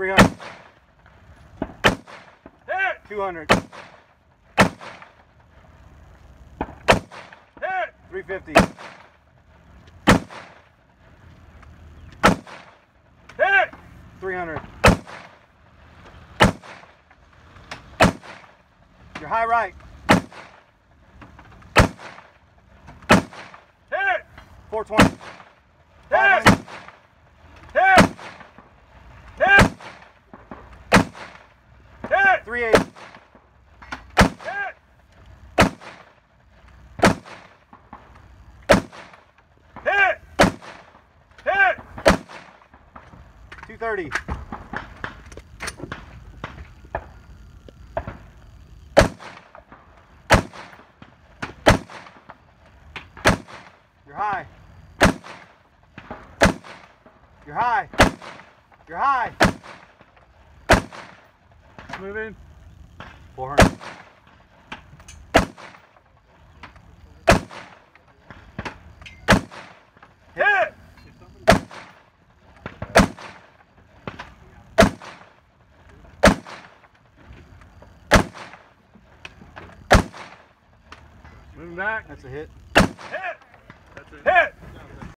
300. Hit! 200. Hit! 350. Hit! 300. Your high right. Hit! 420. Hit! 380. Hit! Hit! Hit! 230. You're high. You're high. You're high. Moving. 400. Hit! Moving back. That's a hit. Hit! That's a hit! hit!